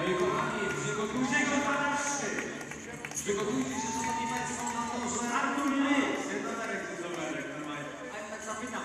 Moi kochani, przygotujcie się na dalszy. Przygotujcie się, szanowni państwo, na to, że Artur Lee, ten numerek, ten numerek, ten numerek. A ja tak zapytam,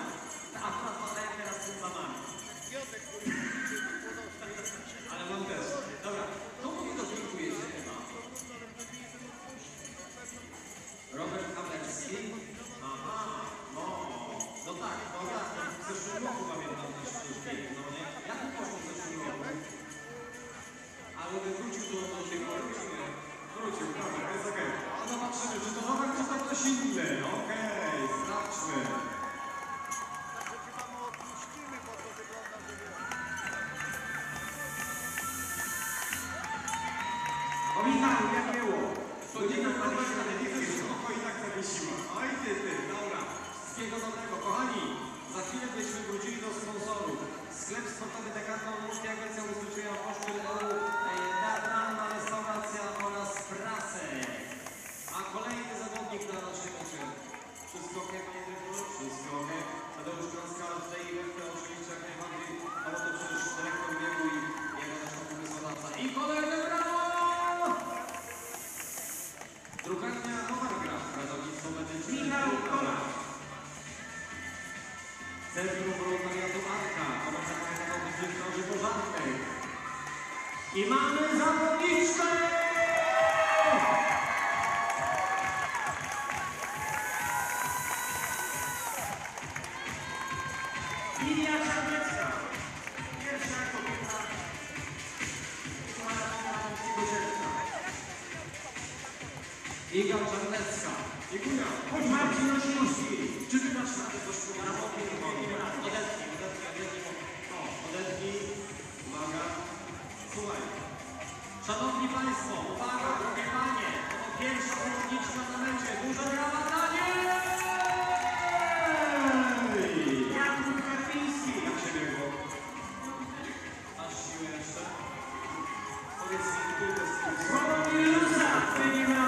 Szanowni Państwo, uwaga, drogie Panie, to pierwsza techniczna na mecie. Dużo brawa dla niej! Jakub Karpiński, jak się biegło? Masz siłę jeszcze? Powiedz mi, który to jest? Sławomir Lusa, w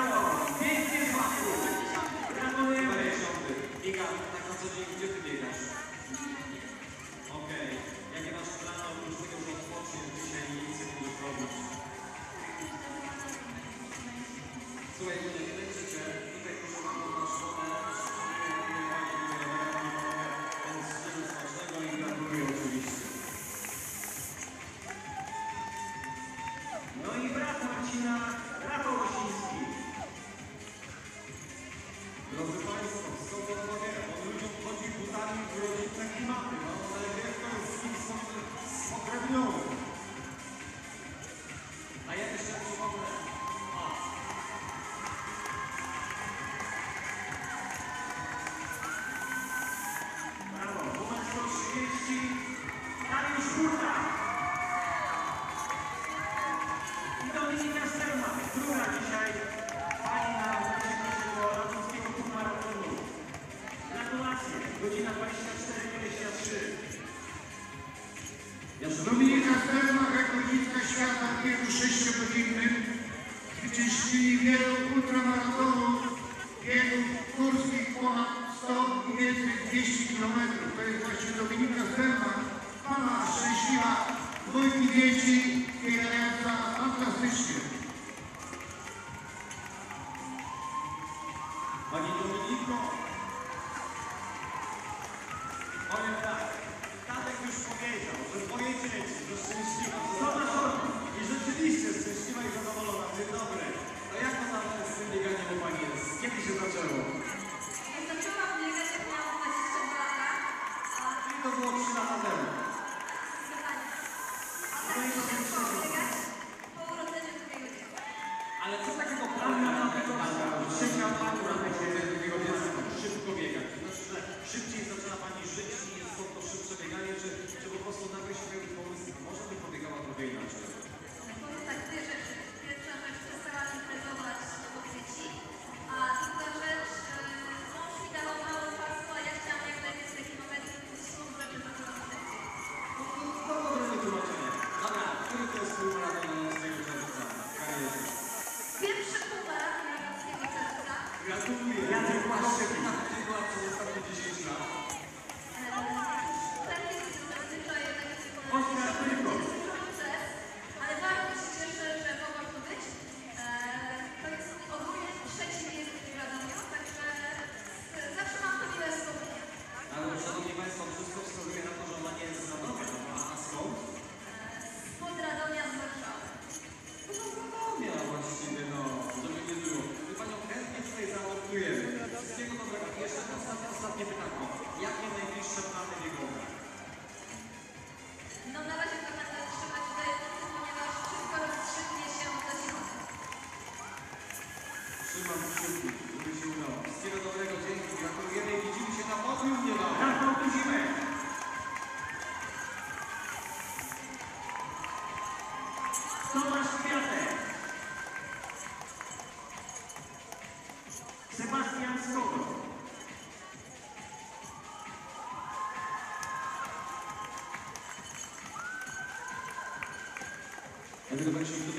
Dziękuję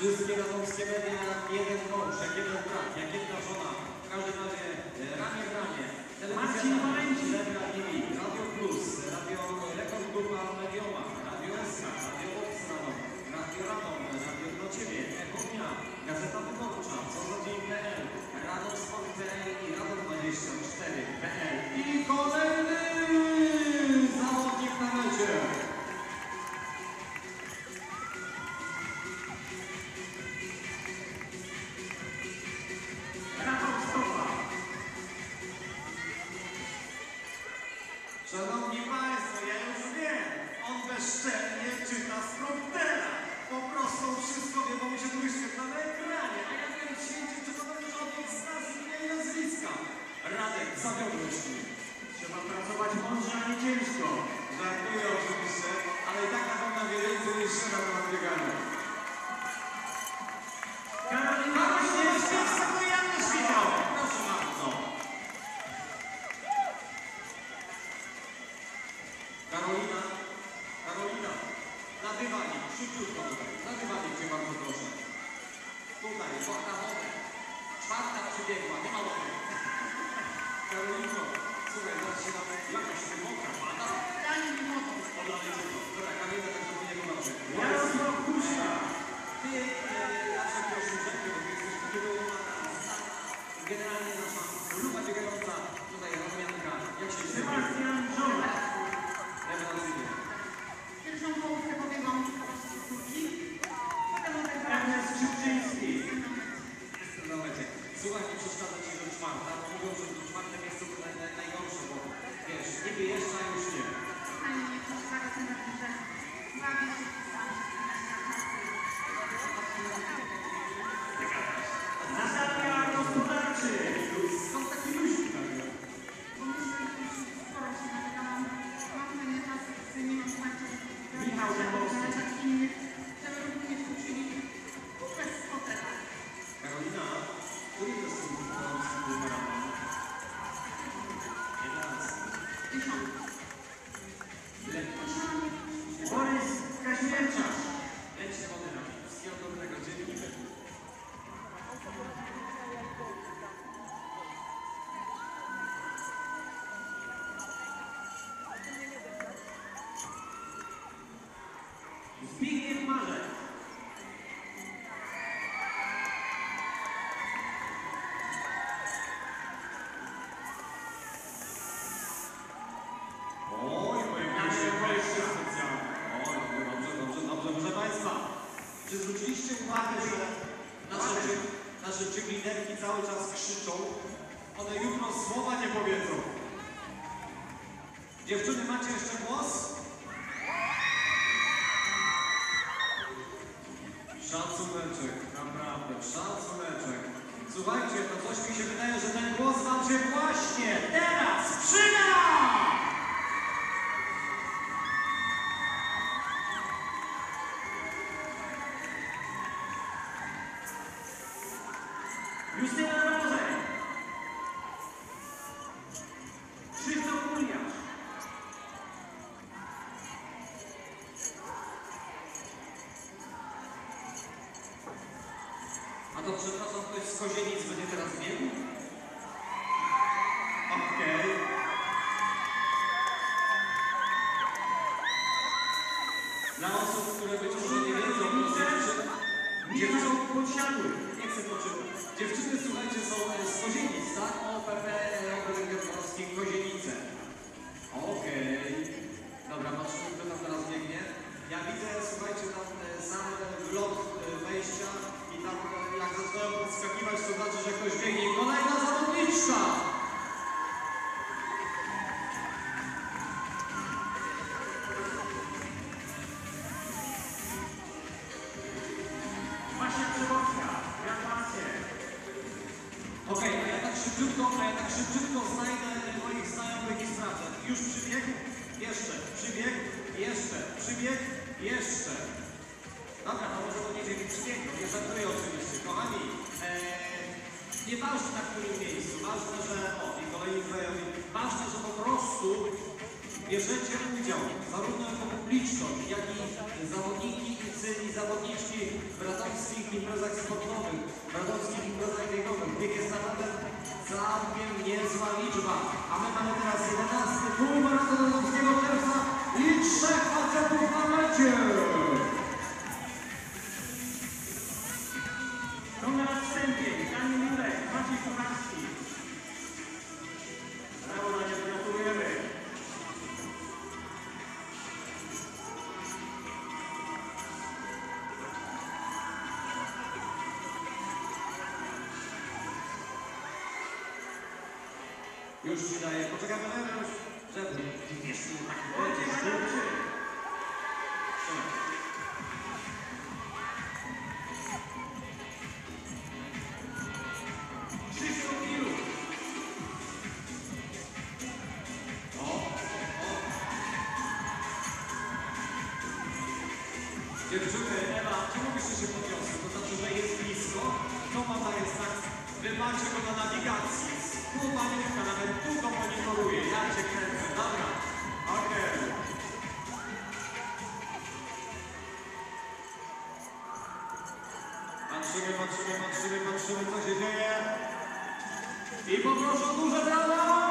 Wszystkie radomskie media, jeden mąż, jak jeden brat, jak jedna żona. W każdym razie e, ramię w ramię. Marcin Zebra TV, Radio Plus, Radio Rekord Grupa Medioma, Radio Eska, Radio Podstawą, Radio Radom, Radio Do Ciebie, Ekonomia, Gazeta Wyborcza, Co za dzień.pl, Radom Sport.pl i Radom24.pl i kolejny przeglinerki cały czas krzyczą, one jutro słowa nie powiedzą. Dziewczyny, macie jeszcze głos? Szacuneczek, naprawdę, szacuneczek. Słuchajcie, to coś mi się wydaje, że ten głos wam się właśnie teraz przyda! zatem całkiem niezła liczba. A my mamy teraz 11 półmaratonowskiego czerwca i trzech facetów na mecie. macie go na nawigacji. Tu panienka nawet tu go monitoruje. Ja cię kręcę, dobra. Okej. Okay. Patrzymy, patrzymy, patrzymy, patrzymy, co się dzieje. I poproszę duże brawa!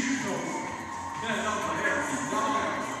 Przywitawki cichną? Nie, dobra, jest, dobra.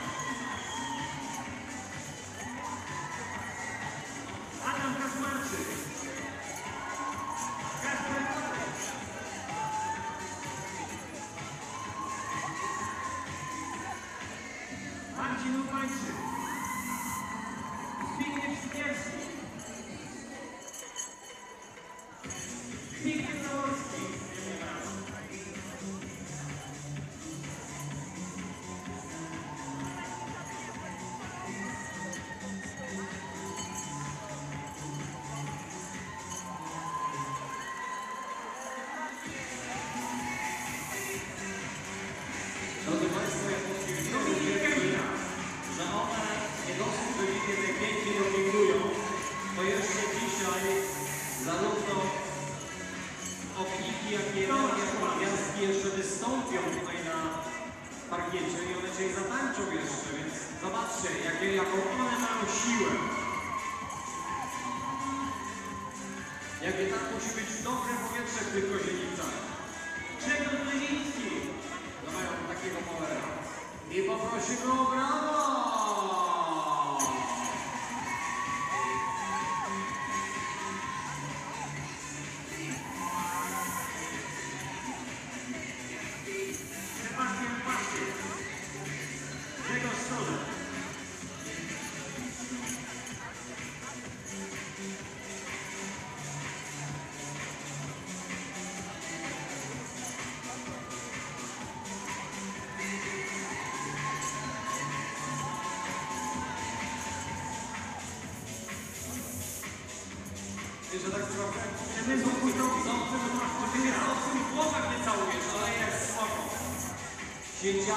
zobaczcie, jakie, jaką one mają siłę. Jakie tak musi być dobre powietrze w tych kozienicach. Grzegorz Koziński! No mają takiego powera. I poprosimy o bramę.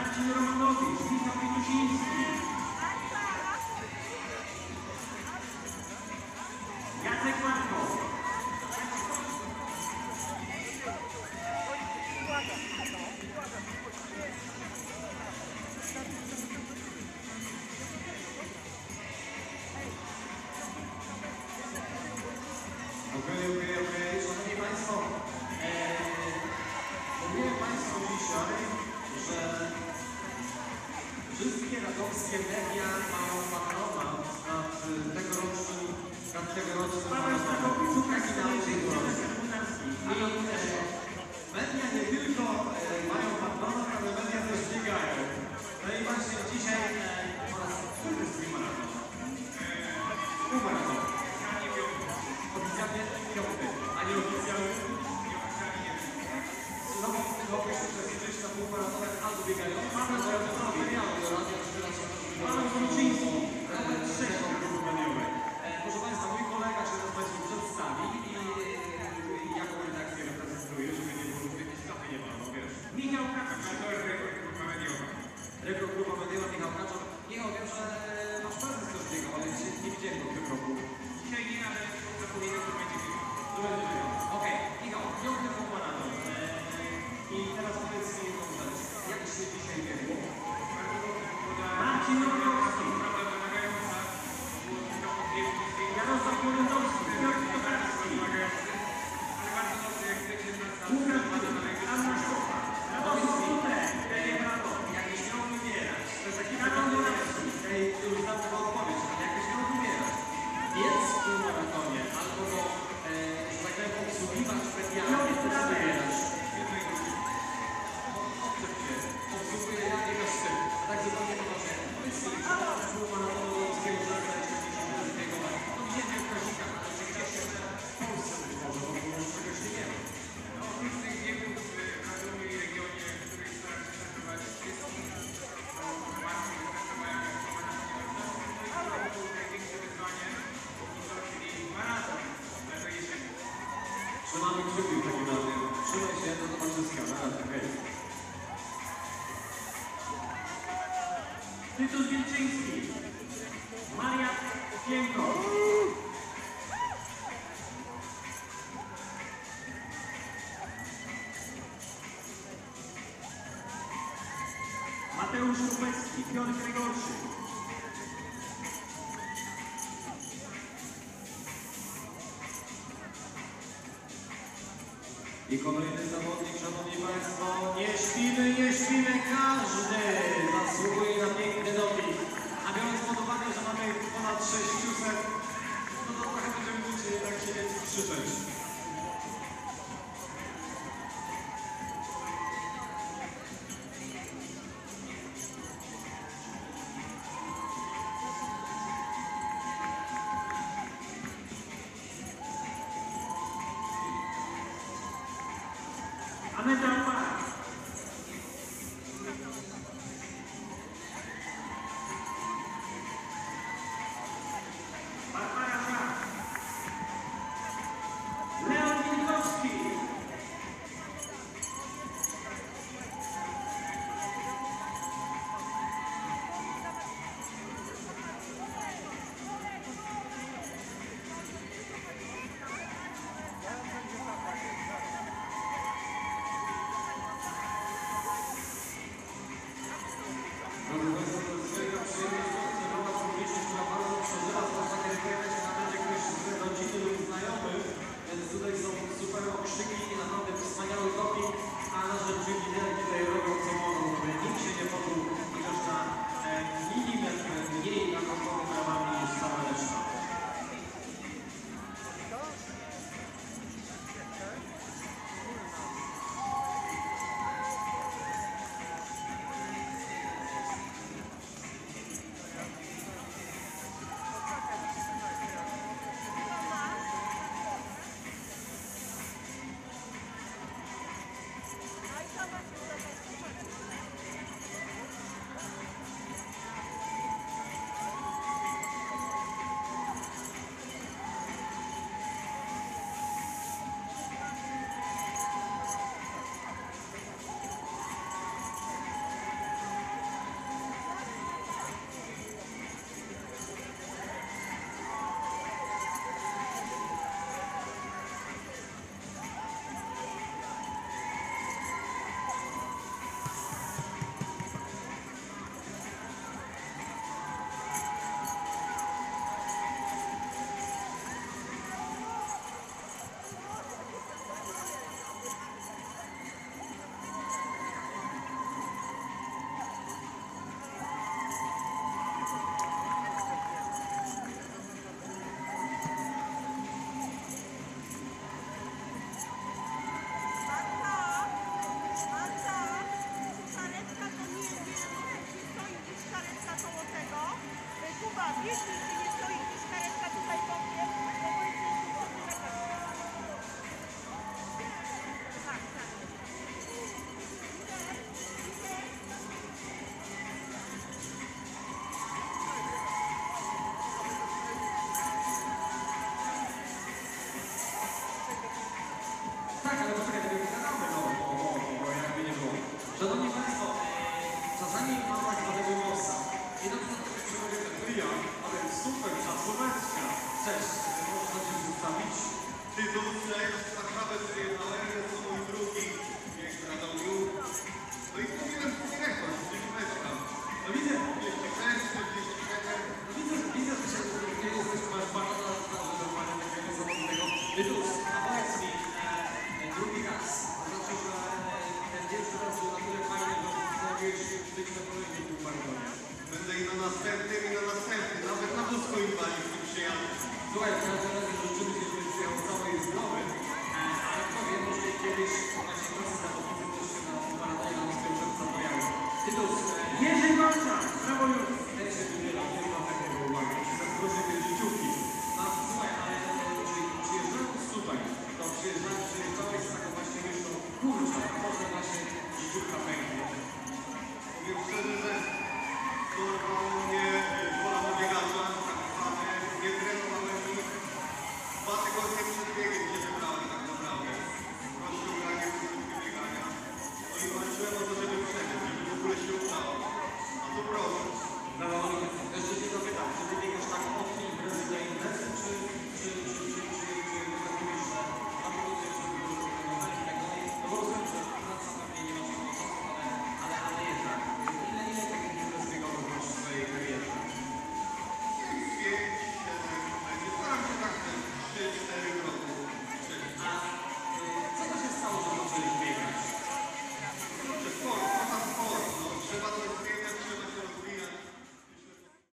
Atira o novo, fica bem